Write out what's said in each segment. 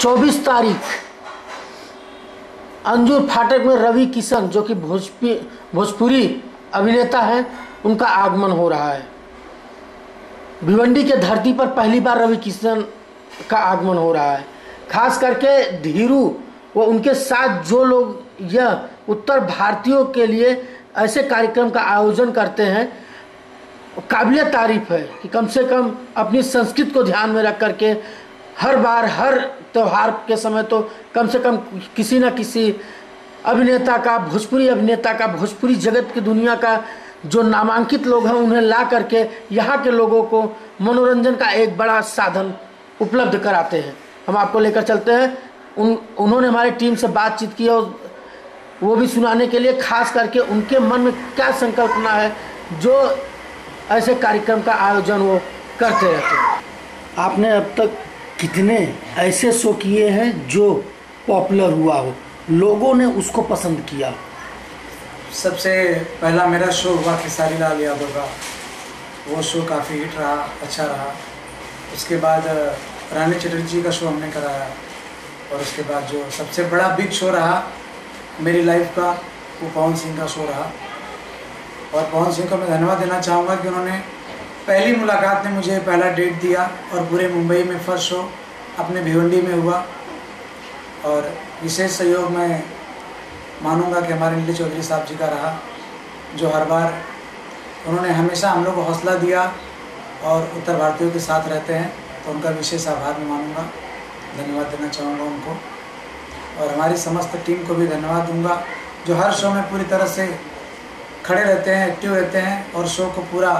24 तारीख, अंजुर फाटक में रवि किशन, जो कि भोजपुरी भोजपुरी अभिनेता हैं, उनका आगमन हो रहा है। भिवंडी के धरती पर पहली बार रवि किशन का आगमन हो रहा है। खास करके धीरू व उनके साथ जो लोग यह उत्तर भारतीयों के लिए ऐसे कार्यक्रम का आयोजन करते हैं काबिल तारीफ़ है कि कम से कम अपनी संस्कृति को ध्यान में रख करके हर बार, हर त्यौहार के समय तो कम से कम किसी न किसी अभिनेता का, भोजपुरी अभिनेता का, भोजपुरी जगत की दुनिया का जो नामांकित लोग हैं, उन्हें ला करके यहाँ के लोगों को मनोरंजन का एक बड़ा साधन उपलब्ध कराते हैं। हम आपको लेकर चलते हैं। उन, उन्होंने हमारी टीम से बातचीत की और वो भी सुनाने के लिए, खास करके उनके मन में क्या संकल्पना है, जो ऐसे कार्यक्रम का आयोजन वो करते रहते हैं। आपने अब तक कितने ऐसे शो किए हैं जो पॉपुलर हुआ हो। लोगों ने उसको पसंद किया। सबसे पहला मेरा शो हुआ खेसारी लाल यादव का। वो शो काफ़ी हिट रहा अच्छा रहा। उसके बाद रानी चटर्जी का शो हमने कराया। और उसके बाद जो सबसे बड़ा बिग शो रहा मेरी लाइफ का, वो पवन सिंह का शो रहा। और पवन सिंह को मैं धन्यवाद देना चाहूँगा कि उन्होंने पहली मुलाकात ने मुझे पहला डेट दिया और पूरे मुंबई में फ़र्स्ट शो अपने भिवंडी में हुआ। और विशेष सहयोग मैं मानूँगा कि हमारे नीले चौधरी साहब जी का रहा, जो हर बार उन्होंने हमेशा हम लोग को हौसला दिया और उत्तर भारतीयों के साथ रहते हैं तो उनका विशेष आभार मैं मानूँगा। धन्यवाद देना चाहूँगा उनको। और हमारी समस्त टीम को भी धन्यवाद दूँगा, जो हर शो में पूरी तरह से खड़े रहते हैं एक्टिव रहते हैं और शो को पूरा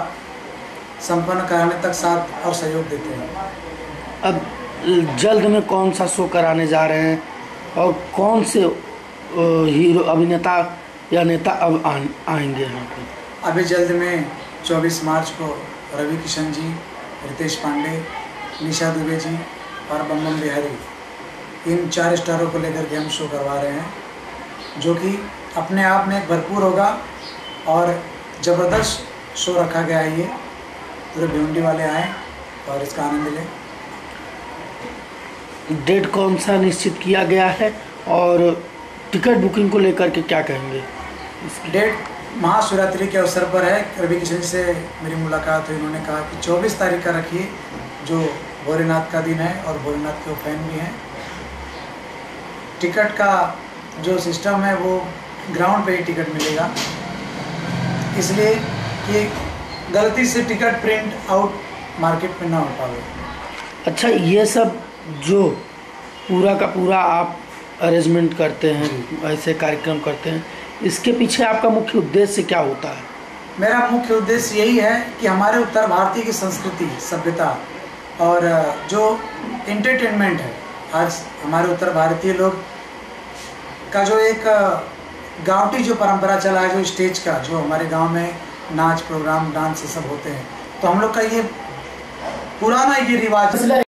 संपन्न कराने तक साथ और सहयोग देते हैं। अब जल्द में कौन सा शो कराने जा रहे हैं? और कौन से हीरो अभिनेता या नेता अब आ, आएँगे यहाँ पे? अभी जल्द में 24 मार्च को रवि किशन जी रितेश पांडे निशा दुबे जी और बम्बम बिहारी इन चार स्टारों को लेकर के हम शो करवा रहे हैं जो कि अपने आप में भरपूर होगा और ज़बरदस्त शो रखा गया है ये। पूरे भिवंडी वाले आए और इसका आनंद लें। डेट कौन सा निश्चित किया गया है और टिकट बुकिंग को लेकर के क्या कहेंगे? डेट महाशिवरात्रि के अवसर पर है। रवि किशन से मेरी मुलाकात हुई। उन्होंने कहा कि 24 तारीख का रखिए जो भोलेनाथ का दिन है और भोलेनाथ के फ़ैन भी हैं। टिकट का जो सिस्टम है वो ग्राउंड पे ही टिकट मिलेगा। इसलिए कि गलती से टिकट प्रिंट आउट मार्केट में ना हो पाए अच्छा ये सब जो पूरा का पूरा आप अरेंजमेंट करते हैं ऐसे कार्यक्रम करते हैं इसके पीछे आपका मुख्य उद्देश्य क्या होता है? मेरा मुख्य उद्देश्य यही है कि हमारे उत्तर भारतीय की संस्कृति सभ्यता और जो इंटरटेनमेंट है आज हमारे उत्तर भारतीय लोग का जो एक गाँवटी जो परंपरा चला है जो स्टेज का जो हमारे गाँव में नाच प्रोग्राम, डांस, ये सब होते हैं। तो हम लोग का ये पुराना ये रिवाज